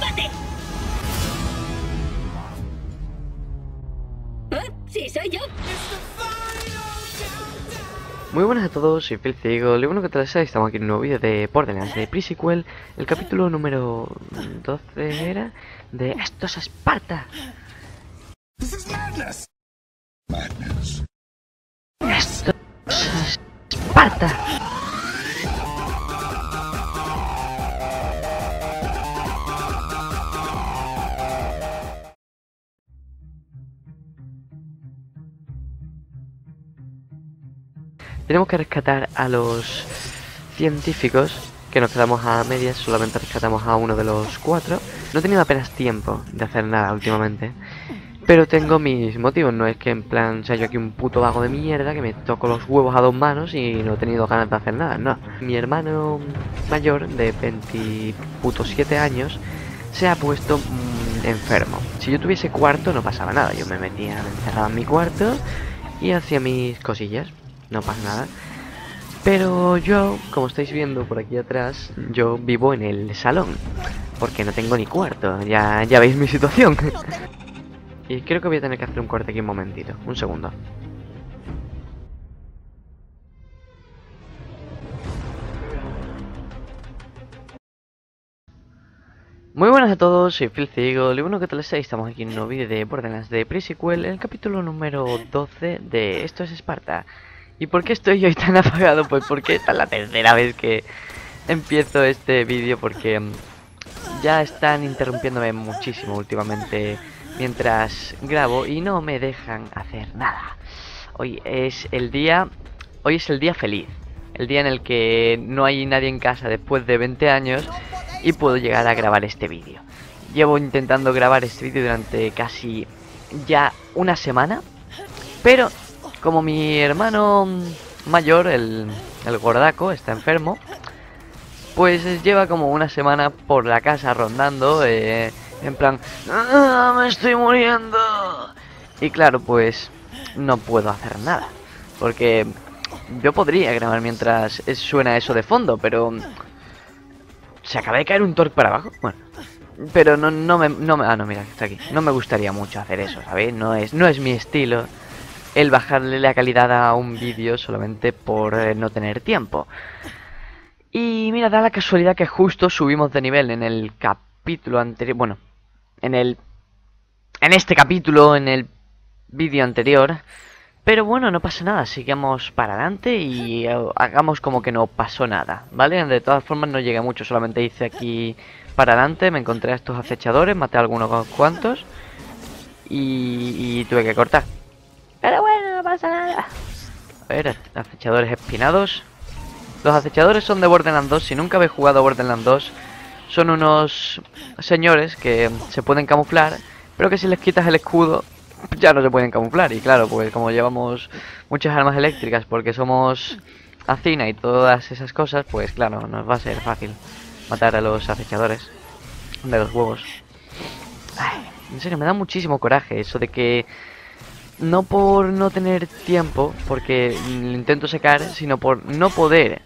combate. ¿Eh? Sí, soy yo. Muy buenas a todos, soy Filthy Eagle y bueno que tal sea, estamos aquí en un nuevo vídeo de Borderlands de Pre-Sequel, el capítulo número 12 era de Esto es Esparta. Esto es Esparta. Tenemos que rescatar a los científicos que nos quedamos a medias, solamente rescatamos a uno de los cuatro. No he tenido apenas tiempo de hacer nada últimamente. Pero tengo mis motivos, no es que en plan sea yo aquí un puto vago de mierda que me toco los huevos a dos manos y no he tenido ganas de hacer nada, no. Mi hermano mayor de 27 años se ha puesto mm, enfermo. Si yo tuviese cuarto no pasaba nada, yo me metía encerrado en mi cuarto y hacía mis cosillas, no pasa nada. Pero yo, como estáis viendo por aquí atrás, yo vivo en el salón, porque no tengo ni cuarto, ya, ya veis mi situación. y creo que voy a tener que hacer un corte aquí un momentito, un segundo. Muy buenas a todos, soy Filthy Eagle y bueno, ¿qué tal estáis? Estamos aquí en un nuevo vídeo de Borderlands de Pre-Sequel, el capítulo número 12 de Esto es Esparta. ¿Y por qué estoy hoy tan apagado? Pues porque esta es la tercera vez que empiezo este vídeo porque mm, ya están interrumpiéndome muchísimo últimamente mientras grabo y no me dejan hacer nada. Hoy es el día, hoy es el día feliz, el día en el que no hay nadie en casa después de 20 años y puedo llegar a grabar este vídeo. Llevo intentando grabar este vídeo durante casi ya una semana, pero como mi hermano mayor, el, el gordaco, está enfermo, pues lleva como una semana por la casa rondando, eh, en plan, "Ah, me estoy muriendo. Y claro, pues no puedo hacer nada, porque yo podría grabar mientras suena eso de fondo, pero se acaba de caer un torque para abajo. Bueno, pero no, no me, no me, ah no mira está aquí. No me gustaría mucho hacer eso, ¿sabéis? No es, no es mi estilo el bajarle la calidad a un vídeo solamente por eh, no tener tiempo. Y mira, da la casualidad que justo subimos de nivel en el capítulo anterior, bueno, en el en este capítulo, en el vídeo anterior. Pero bueno, no pasa nada, sigamos para adelante y hagamos como que no pasó nada, ¿vale? De todas formas no llegué mucho, solamente hice aquí para adelante, me encontré a estos acechadores, maté a algunos cuantos y, y tuve que cortar. Pero bueno, no pasa nada. A ver, acechadores espinados. Los acechadores son de Borderlands 2, si nunca habéis jugado a Borderlands 2, son unos señores que se pueden camuflar, pero que si les quitas el escudo ya no se pueden camuflar. Y claro, pues como llevamos muchas armas eléctricas porque somos Acina y todas esas cosas, pues claro, nos va a ser fácil matar a los acechadores de los huevos. Ay, en serio, me da muchísimo coraje eso de que no por no tener tiempo, porque lo intento sacar, sino por no poder.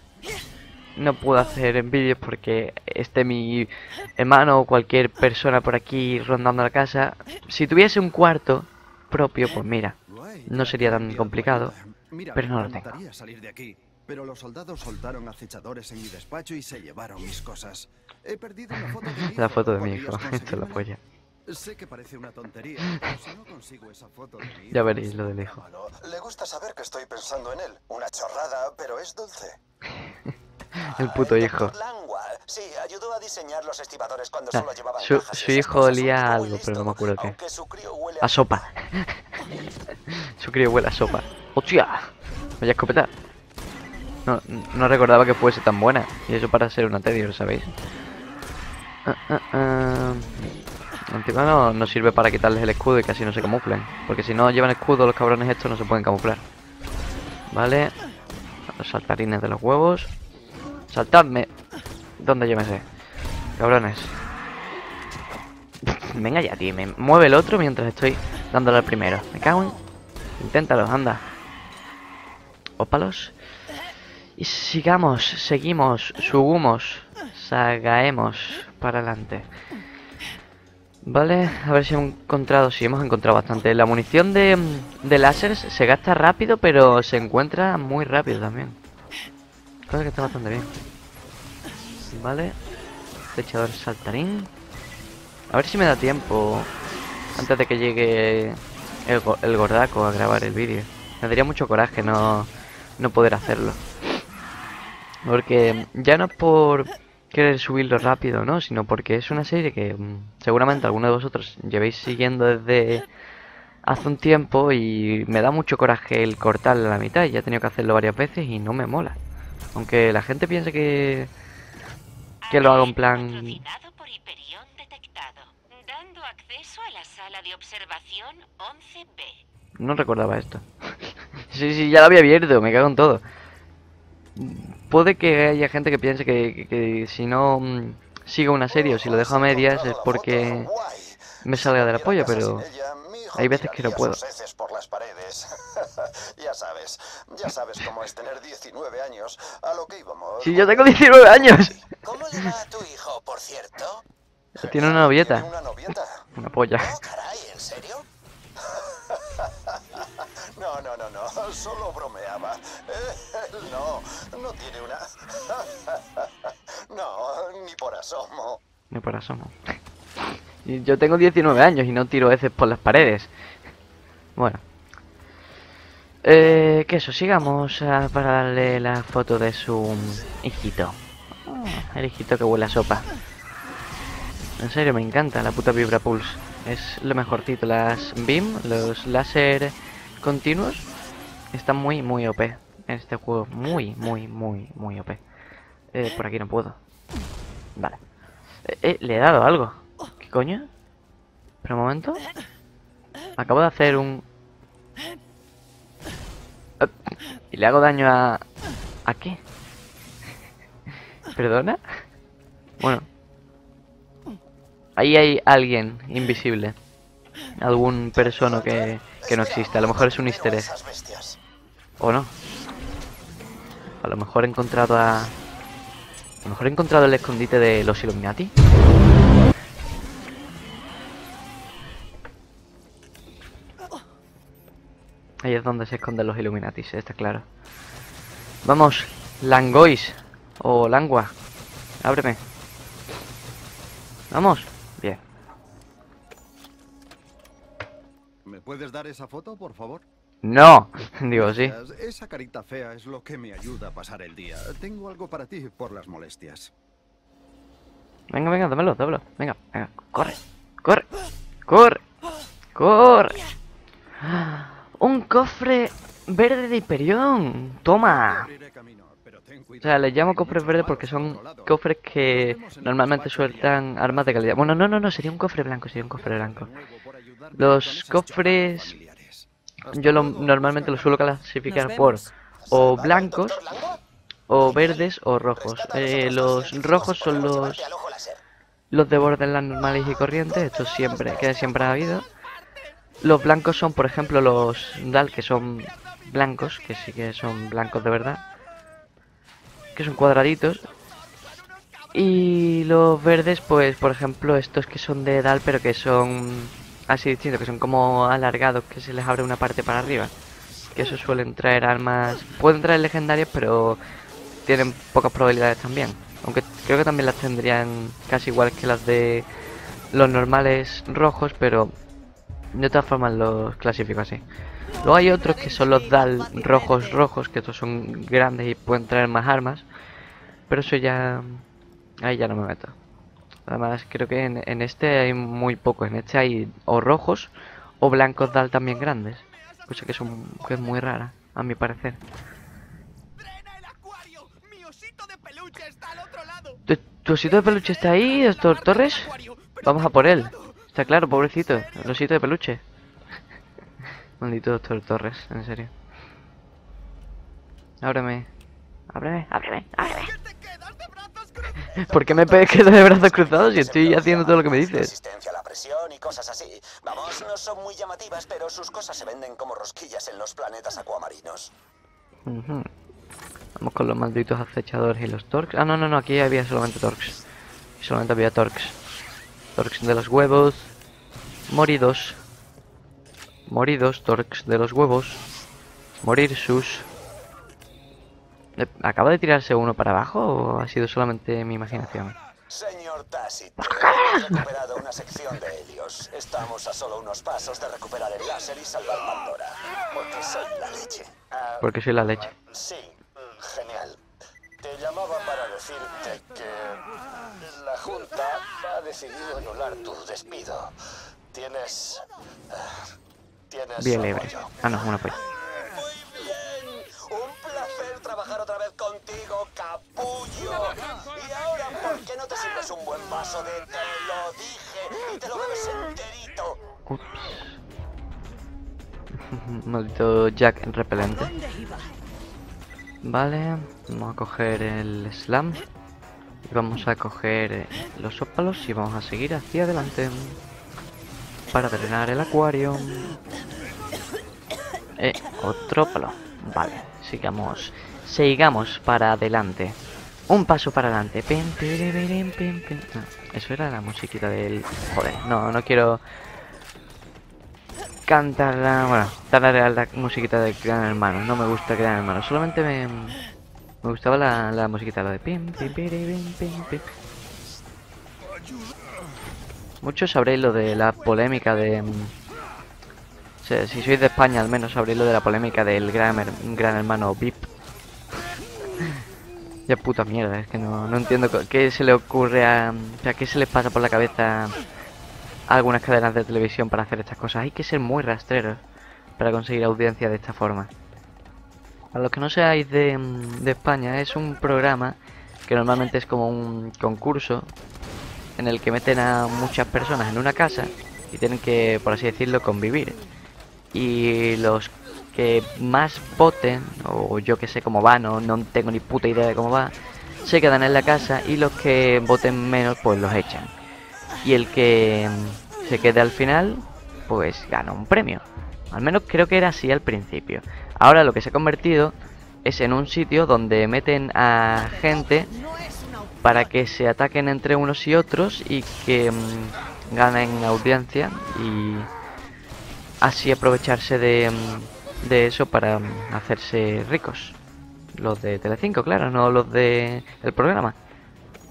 No puedo hacer vídeos porque esté mi hermano o cualquier persona por aquí rondando la casa. Si tuviese un cuarto propio, pues mira, no sería tan complicado, pero no lo tengo. salir de aquí, pero los soldados soltaron acechadores en mi despacho y se llevaron mis cosas. He perdido. La foto de mi ¿Podrías hijo, esto es la polla. Sé que parece una tontería, pero si no consigo esa foto de Ya veréis lo del hijo. Le gusta saber que estoy pensando en él. Una chorrada, pero es dulce. El puto hijo. doctor Langua. Sí, ayudó a diseñar los estibadores cuando Ah, solo llevaban su- hijo olía a algo, pero no me acuerdo qué. A sopa. Su crío huele a sopa. ¡Hostia! Vaya escopeta. No, no recordaba que fuese tan buena. Y eso para ser una ¿lo sabéis? Ah, ah, ah. Encima no, no sirve para quitarles el escudo y casi no se camuflen. Porque si no llevan escudo, los cabrones estos no se pueden camuflar. Vale. Los saltarines de los huevos. ¡Saltadme! ¿Dónde yo? Cabrones. Venga ya, tío. Me mueve el otro mientras estoy dándole al primero. Me cago en... Inténtalo, anda. Ópalos. Y sigamos, seguimos, subimos, sagaemos para adelante. Vale, a ver si hemos encontrado, sí hemos encontrado bastante. La munición de, de láseres se gasta rápido, pero se encuentra muy rápido también. Cosa que está bastante bien. Vale. Flechador saltarín. A ver si me da tiempo antes de que llegue el, el gordaco a grabar el vídeo. Me daría mucho coraje no, no poder hacerlo. Porque ya no es por querer subirlo rápido, ¿no? Sino porque es una serie que mm, seguramente alguno de vosotros llevéis siguiendo desde hace un tiempo y me da mucho coraje el cortarla a la mitad. Ya he tenido que hacerlo varias veces y no me mola. Aunque la gente piense que, que lo hago en plan... Patrocinado por Hiperión detectado, dando acceso a la sala de observación 11B. No recordaba esto. sí, sí, ya lo había abierto, me cago en todo. Puede que haya gente que piense que, si no mm, sigo una serie o si lo dejo a medias es porque me salga de la polla, pero hay veces que no puedo. por las paredes. ya sabes, ya sabes cómo es tener 19 años, a lo que íbamos. Si yo tengo 19 años. Tiene una novieta. ¿Tiene una polla. Oh. No, no, no, no, solo bromeaba. No, tiene una... No, ni por asomo. Ni por asomo. Yo tengo 19 años y no tiro veces por las paredes. Bueno. Eh, que eso, sigamos a- para darle la foto de su hijito. Ah, El hijito que huele a sopa. En serio, me encanta la puta Vibra Pulse. Es lo mejorcito. Las BIM, los láser continuos, están muy, muy OP en este juego. Muy, muy, muy, muy OP. Eh, por aquí no puedo. Vale. Eh, eh, le he dado algo. ¿Qué coño? Pero un momento. Acabo de hacer un... Eh, ¿Y le hago daño a... ¿A qué? ¿Perdona? Bueno. Ahí hay alguien invisible. Algún persona que, que no existe. A lo mejor es un easter egg. ¿O no? A lo mejor he encontrado a... A lo mejor he encontrado el escondite de los Illuminati. Ahí es donde se esconden los Illuminati, está claro. Vamos, Langois. O Langua. Ábreme. Vamos. Bien. ¿Me puedes dar esa foto, por favor? No. Digo, sí. Esa carita fea es lo que me ayuda a pasar el día. Tengo algo para ti por las molestias. Venga, venga, dámelo, dámelo. Venga, venga, corre, corre, corre, corre. Un cofre verde de Hiperión. Toma. O sea, les llamo cofres verdes porque son cofres que normalmente sueltan armas de calidad. Bueno, no, no, no, sería un cofre blanco, sería un cofre blanco. Los cofres- Yo lo, normalmente lo suelo clasificar por o blancos, o verdes, o rojos. Eh, los rojos son los los de Borderlands normales y corrientes, estos siempre, que siempre ha habido. Los blancos son, por ejemplo, los DAL, que son blancos, que sí que son blancos de verdad. Que son cuadraditos. Y los verdes, pues, por ejemplo, estos que son de DAL, pero que son así distintos, que son como alargados, que se les abre una parte para arriba. Que eso suelen traer armas... Pueden traer legendarias, pero tienen pocas probabilidades también. Aunque creo que también las tendrían casi iguales que las de los normales rojos, pero de todas formas los clasifico así. Luego hay otros que son los DAL rojos rojos, que estos son grandes y pueden traer más armas. Pero eso ya... Ahí ya no me meto. Además creo que en, en este hay muy pocos. En este hay o rojos o blancos DAL también grandes. Cosa que, son, que es muy rara, a mi parecer. ¿Tu, tu osito de peluche está ahí, doctor Torres? Vamos a por él. Está claro, pobrecito. El osito de peluche. Maldito doctor Torres, en serio. Ábreme. Ábreme, ábreme, ábreme. ¿Por qué me quedo de brazos cruzados y estoy haciendo todo lo que me dices? Resistencia a la presión y cosas así. Vamos, no son muy llamativas, pero sus cosas se venden como rosquillas en los planetas acuamarinos. Vamos con los malditos acechadores y los torques. Ah, no, no, no, aquí había solamente torques. Solamente había torques. Torques de los huevos. Moridos. Moridos, Torx de los huevos. Morir sus. ¿Acaba de tirarse uno para abajo o ha sido solamente mi imaginación? Señor Tacit, hemos recuperado una sección de Helios. Estamos a solo unos pasos de recuperar el láser y salvar Pandora. Porque soy la leche. Ah, Porque soy la leche. Sí, genial. Te llamaba para decirte que la Junta ha decidido anular tu despido. Tienes... Tienes Bien libre. apoyo. Ah, no, una polla. Un buen vaso de te lo dije y te lo bebes enterito? Ups. Maldito Jack repelente. Vale, vamos a coger el slam. Y vamos a coger eh, los ópalos y vamos a seguir hacia adelante. Para drenar el acuario. Eh, otro ópalo. Vale, sigamos. Sigamos para adelante. Un paso para adelante. Piribirim, pim, pim. Ah, eso era la musiquita del... Joder, no, no quiero cantar la... Bueno, tararear la musiquita de Gran Hermano. No me gusta Gran Hermano. Solamente me... Me gustaba la, la musiquita, la de pim, pim, pim. Muchos sabréis lo de la polémica de... si sois de España al menos sabréis lo de la polémica del Gran, gran Hermano VIP. Ya puta mierda, es que no, no entiendo qué se le ocurre a... O sea, qué se les pasa por la cabeza a algunas cadenas de televisión para hacer estas cosas. Hay que ser muy rastreros para conseguir audiencia de esta forma. Para los que no seáis de, de España, es un programa que normalmente es como un concurso en el que meten a muchas personas en una casa y tienen que, por así decirlo, convivir. Y los que más voten, o yo que sé cómo va, no, no tengo ni puta idea de cómo va, se quedan en la casa y los que voten menos, pues los echan. Y el que mm, se quede al final, pues gana un premio. Al menos creo que era así al principio. Ahora lo que se ha convertido es en un sitio donde meten a gente para que se ataquen entre unos y otros y que mm, ganen audiencia y así aprovecharse de, mm, de eso para mm, hacerse ricos. Los de Telecinco, claro, no los de el programa.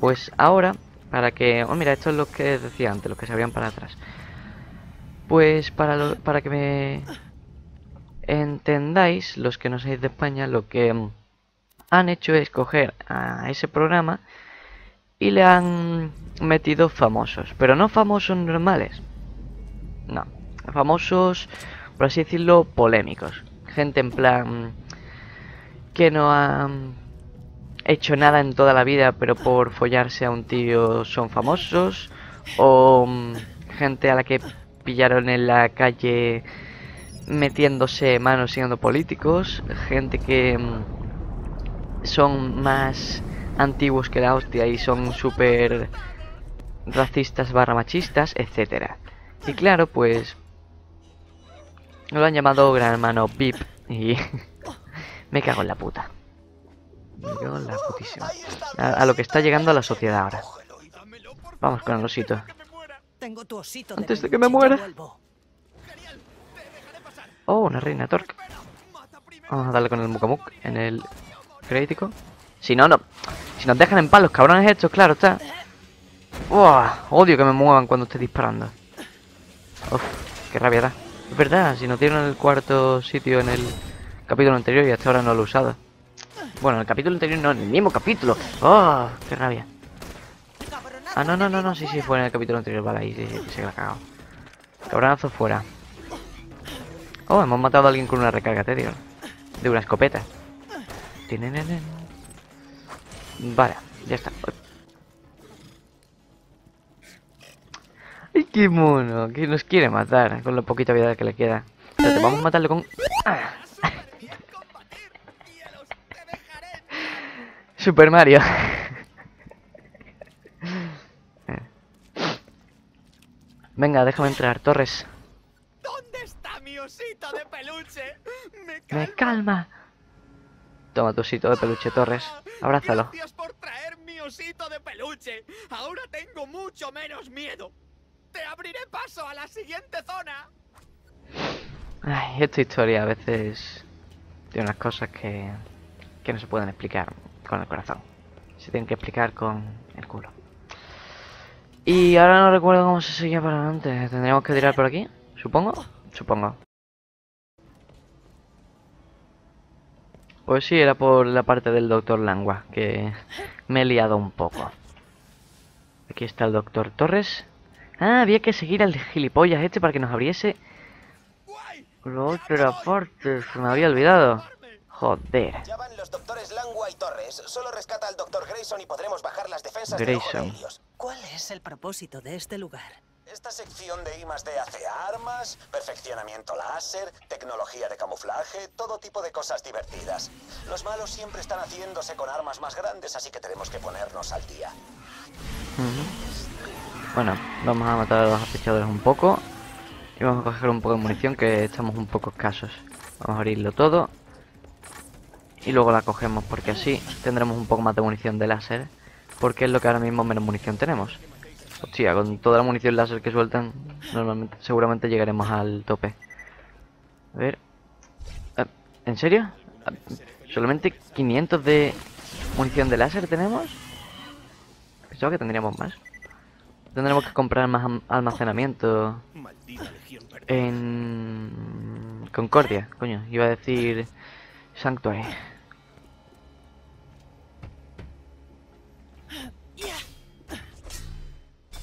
Pues ahora, para que... Oh, mira, esto es lo que decía antes, los que se abrían para atrás. Pues para, para que me entendáis, los que no seáis de España, lo que mm, han hecho es coger a ese programa y le han metido famosos, pero no famosos normales. No, famosos, por así decirlo, polémicos. Gente en plan que no ha hecho nada en toda la vida, pero por follarse a un tío son famosos. O gente a la que pillaron en la calle metiéndose manos siendo políticos. Gente que son más antiguos que la hostia y son súper racistas barra machistas, etcétera. Y claro, pues lo han llamado Gran Hermano VIP y me cago en la puta. Me cago en la putísima. A, a lo que está llegando a la sociedad ahora. Vamos con el osito. Antes de que me muera. Oh, una reina Torque. Vamos a darle con el Mukamuk en el crítico. Si no, no. Si nos dejan en paz los cabrones estos, claro está. Uah, odio que me muevan cuando esté disparando. Uf, qué rabia da. Es verdad, si nos dieron el cuarto sitio en el capítulo anterior y hasta ahora no lo he usado. Bueno, en el capítulo anterior no, en el mismo capítulo. Oh, qué rabia. Ah, no, no, no, no, sí, sí, fue en el capítulo anterior, vale, ahí sí, sí, se la ha cagado. Cabronazo fuera. Oh, hemos matado a alguien con una recarga, te digo. De una escopeta. Vale, ya está. Qué mono! Que nos quiere matar con la poquita vida que le queda. Espérate, vamos a matarle con... ¡Ah! Super Mario. Venga, déjame entrar, Torres. ¿Dónde está mi osito de peluche? Me Me calma. Toma tu osito de peluche, Torres. Abrázalo. Gracias por traer mi osito de peluche. Ahora tengo mucho menos miedo. ¡Te abriré paso a la siguiente zona! Ay, esta historia a veces tiene unas cosas que, que no se pueden explicar con el corazón. Se tienen que explicar con el culo. Y ahora no recuerdo cómo se seguía para adelante. ¿Tendríamos que tirar por aquí? Supongo. Supongo. Pues sí, era por la parte del doctor Langua, que me he liado un poco. Aquí está el doctor Torres. Ah, había que seguir al gilipollas este para que nos abriese ¡Guay! la otra parte. Se me había olvidado. Joder. Ya van los doctores Langua y Torres. Solo rescata al doctor Grayson y podremos bajar las defensas de Grayson. Helios. ¿Cuál es el propósito de este lugar? Esta sección de I D hace armas, perfeccionamiento láser, tecnología de camuflaje, todo tipo de cosas divertidas. Los malos siempre están haciéndose con armas más grandes, así que tenemos que ponernos al día. Bueno, vamos a matar a los afichadores un poco. Y vamos a coger un poco de munición que estamos un poco escasos. Vamos a abrirlo todo. Y luego la cogemos porque así tendremos un poco más de munición de láser. Porque es lo que ahora mismo menos munición tenemos. Hostia, con toda la munición láser que sueltan, normalmente, seguramente llegaremos al tope. A ver. Ah, ¿En serio? Ah, ¿Solamente 500 de munición de láser tenemos? Pensaba que tendríamos más. Tendremos que comprar más am- almacenamiento en Concordia, coño, iba a decir Sanctuary.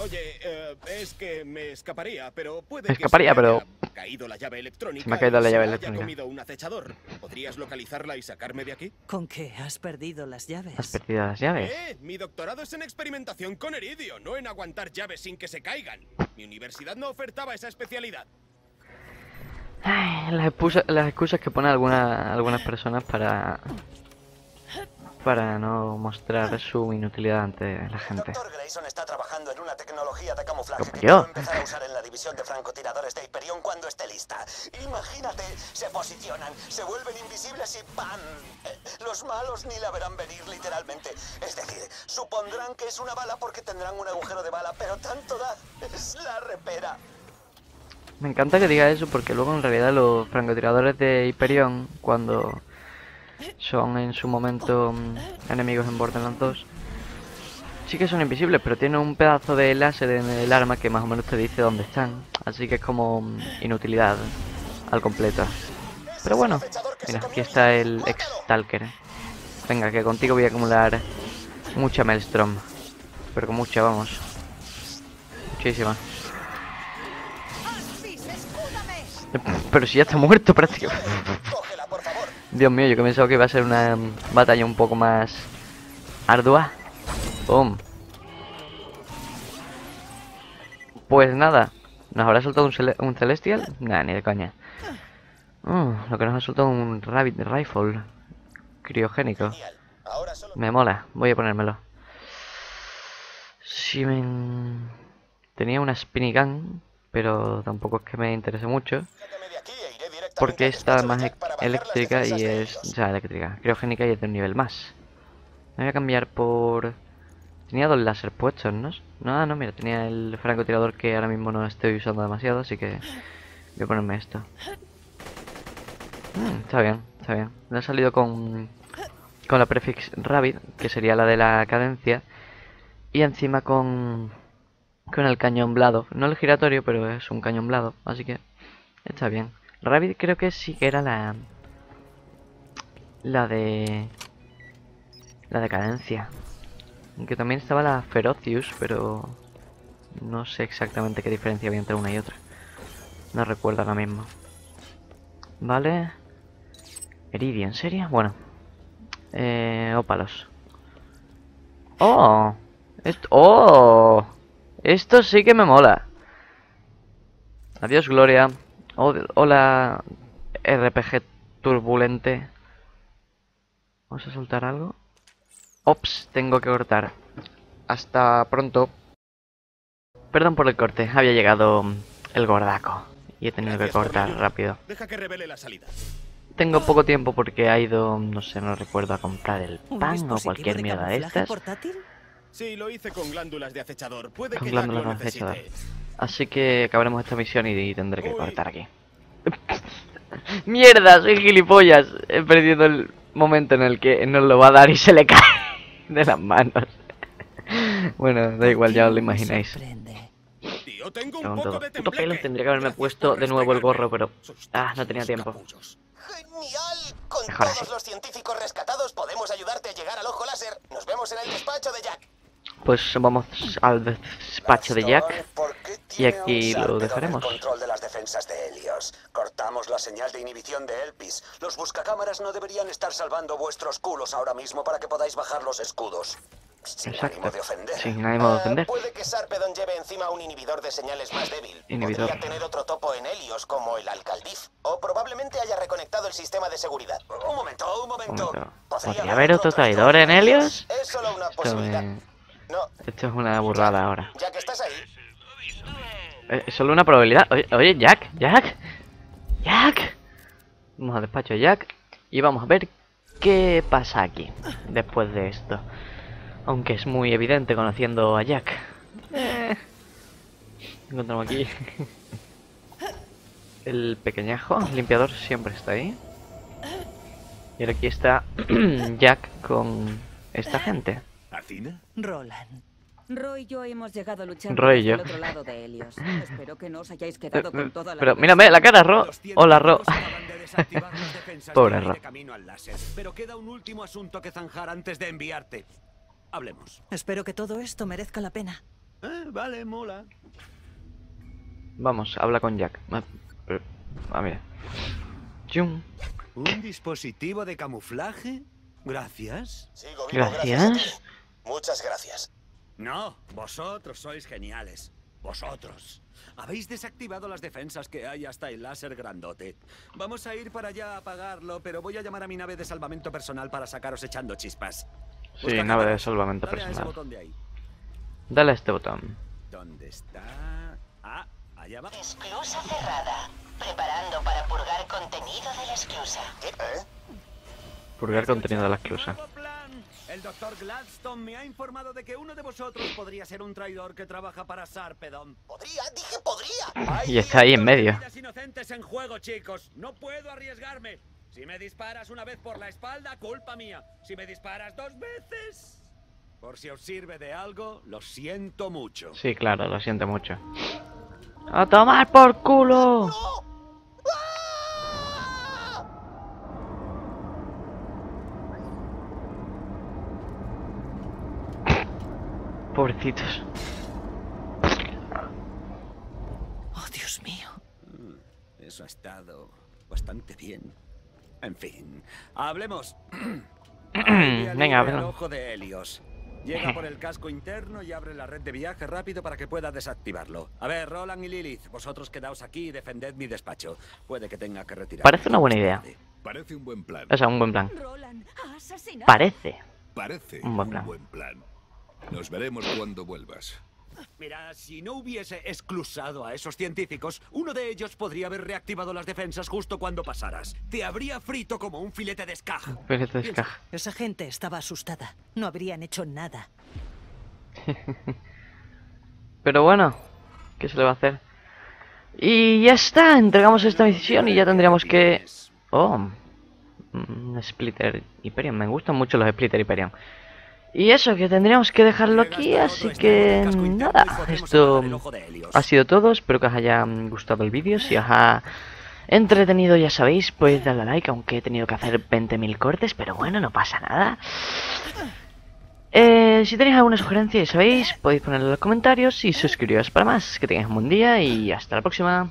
Oye, eh, es que me escaparía, pero puede Me que escaparía, se me pero- haya caído la llave electrónica. Se me ha caído la llave electrónica. comido un acechador. ¿Podrías localizarla y sacarme de aquí? ¿Con qué has perdido las llaves? Has perdido las llaves. Eh, mi doctorado es en experimentación con eridio, no en aguantar llaves sin que se caigan. Mi universidad no ofertaba esa especialidad. Ay, las, excusas, las excusas que ponen alguna- algunas personas para para no mostrar su inutilidad ante la gente. doctor Grayson está trabajando en una tecnología de camuflaje Como que yo. empezar a usar en la división de francotiradores de Hyperion cuando esté lista. Imagínate, se posicionan, se vuelven invisibles y ¡pam! Eh, Los malos ni la verán venir literalmente. Es decir, supondrán que es una bala porque tendrán un agujero de bala, pero tanto da. Es la repera. Me encanta que diga eso porque luego en realidad los francotiradores de Hyperion, cuando son en su momento mm, enemigos en Borderlands 2, sí que son invisibles, pero tienen un pedazo de láser en el arma que más o menos te dice dónde están. Así que es como mm, inutilidad al completo. Pero bueno, mira, aquí está el ex-Stalker. Venga, que contigo voy a acumular mucha Maelstrom. Pero con mucha, vamos. Muchísima. Pero si ya está muerto prácticamente. Dios mío, yo que pensaba que iba a ser una batalla un poco más ardua. Boom. Pues nada, ¿nos habrá soltado un, cele- un Celestial? Nah, ni de coña. Uh, lo que nos ha soltado un Rabbit Rifle criogénico. Me mola, voy a ponérmelo. Si me... Tenía una Spinny Gun, pero tampoco es que me interese mucho. Porque esta despacho más e- eléctrica y es... O sea, eléctrica, criogénica y es de un nivel más. Me voy a cambiar por... Tenía dos láser puestos, ¿no? No, no, mira, tenía el francotirador que ahora mismo no estoy usando demasiado, así que... Voy a ponerme esto. Mm, está bien, está bien. Le ha salido con... Con la prefix Rabbit, que sería la de la cadencia. Y encima con... Con el cañón blado. No el giratorio, pero es un cañón blado, así que... Está bien. Rabbit creo que sí que era la... La de... La de cadencia. Aunque también estaba la Ferocious, pero... No sé exactamente qué diferencia había entre una y otra. No recuerdo ahora mismo. Vale. Eridia, ¿en serio? Bueno. Eh, ópalos. ¡Oh! ¡Oh! Esto sí que me mola. Adiós, Gloria. Hola, RPG turbulente. ¿Vamos a soltar algo? Ops, tengo que cortar. Hasta pronto. Perdón por el corte, había llegado el gordaco. Y he tenido que Gracias cortar rápido. Deja que revele la salida. Tengo poco tiempo porque ha ido, no sé, no recuerdo, a comprar el ¿Un pan o cualquier de mierda de estas. portátil? Sí, lo hice con glándulas de acechador. Puede Con que glándulas de acechador. Así que acabaremos esta misión y tendré que cortar aquí. ¡Mierda! Soy gilipollas. He perdido el momento en el que nos lo va a dar y se le cae de las manos. bueno, da igual, ya os lo imagináis. Tío, tengo un poco de Puto pelo, tendría que haberme Gracias puesto de nuevo el gorro, pero... Ah, no tenía tiempo. ¡Genial! Con Mejor todos así. los científicos rescatados podemos ayudarte a llegar al ojo láser. Nos vemos en el despacho de Jack. Pues vamos al despacho de Jack. ¿por Y aquí un lo dejaremos. control de las defensas de Helios. Cortamos la señal de inhibición de Elpis. Los buscacámaras no deberían estar salvando vuestros culos ahora mismo para que podáis bajar los escudos. Sin Exacto. ánimo de ofender. Sin ánimo de Ah, ofender. puede que Sarpedon lleve encima un inhibidor de señales más débil. Inhibidor. Podría tener otro topo en Helios como el Alcaldif. O probablemente haya reconectado el sistema de seguridad. Un momento, un momento. momento. ¿Podría ¿Podría haber otro traidor en Helios? Es solo una Esto, posibilidad. me- No, Esto es una burrada ahora. ya que estás ahí, Es solo una probabilidad. Oye, oye, Jack, Jack, Jack. Vamos al despacho de Jack y vamos a ver qué pasa aquí después de esto. Aunque es muy evidente conociendo a Jack. Eh. Encontramos aquí el pequeñajo, el limpiador siempre está ahí. Y ahora aquí está Jack con esta gente. ¿Acina? Roland. Roy y yo hemos llegado a luchar Roy y yo. otro lado de Helios. Espero que no os hayáis quedado Eh, con eh, toda la Pero mírame la cara, Ro. Hola, Ro. Pobre Ro. de camino al láser, pero queda un último asunto que zanjar antes de enviarte. Hablemos. Espero que todo esto merezca la pena. Eh, vale, mola. Vamos, habla con Jack. Ah, pero- mira. Chum. ¿Un dispositivo de camuflaje? Gracias. sigo vivo gracias. Muchas gracias. No, vosotros sois geniales. Vosotros. Habéis desactivado las defensas que hay hasta el láser grandote. Vamos a ir para allá a apagarlo, pero voy a llamar a mi nave de salvamento personal para sacaros echando chispas. Sí, Busca nave de salvamento Dale a ese personal. botón de ahí. Dale a este botón. ¿Dónde está? Ah, allá va. Esclusa cerrada. Preparando para purgar contenido de la esclusa. ¿Qué? ¿Eh? Purgar contenido de la esclusa. El doctor Gladstone me ha informado de que uno de vosotros podría ser un traidor que trabaja para Sarpedon. Podría, dije podría. Y está ahí en medio. Inocentes en juego, chicos. No puedo arriesgarme. Si me disparas una vez por la espalda, culpa mía. Si me disparas dos veces, por si os sirve de algo, lo siento mucho. Sí, claro, lo siento mucho. ¡A tomar por culo! Pobrecitos. Oh, Dios mío. Eso ha estado bastante bien. En fin, hablemos. Venga, venga. ojo de Helios. Llega por el casco interno y abre la red de viaje rápido para que pueda desactivarlo. A ver, Roland y Lilith, vosotros quedaos aquí y defended mi despacho. Puede que tenga que retirar. Parece una buena idea. Parece un buen plan. O sea, un buen plan. Roland, ha asesinado. Parece. Parece Un buen plan. plan. Nos veremos cuando vuelvas. Mira, si no hubiese exclusado a esos científicos, uno de ellos podría haber reactivado las defensas justo cuando pasaras. Te habría frito como un filete de escaja. Filete de escaja. Esa gente estaba asustada. No habrían hecho nada. Pero bueno, ¿qué se le va a hacer? Y ya está, entregamos esta misión y ya tendríamos que... Oh, mm, Splitter Hyperion, me gustan mucho los Splitter Hyperion. Y eso, que tendríamos que dejarlo aquí, así que nada, esto ha sido todo, espero que os haya gustado el vídeo, si os ha entretenido ya sabéis, pues darle a like, aunque he tenido que hacer 20.000 cortes, pero bueno, no pasa nada. Eh, si tenéis alguna sugerencia, ya sabéis, podéis ponerla en los comentarios y suscribiros para más. Que tengáis un buen día y hasta la próxima.